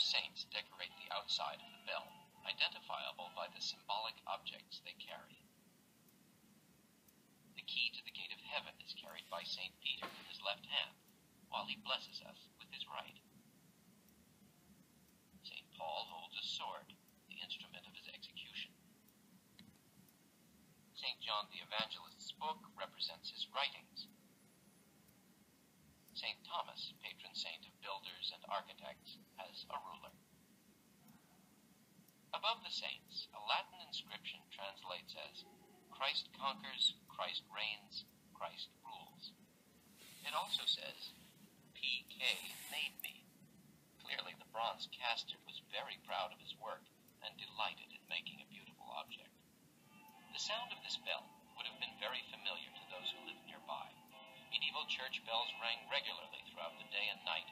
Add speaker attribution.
Speaker 1: saints decorate the outside of the bell, identifiable by the symbolic objects they carry. The key to the gate of heaven is carried by St. Peter in his left hand, while he blesses us with his right. St. Paul holds a sword, the instrument of his execution. St. John the Evangelist's book represents his writings. Thomas, patron saint of builders and architects, as a ruler. Above the saints, a Latin inscription translates as Christ conquers, Christ reigns, Christ rules. It also says, PK made me. Clearly, the bronze caster was very proud of his work and delighted in making a beautiful object. The sound of this bell would have been very familiar church bells rang regularly throughout the day and night,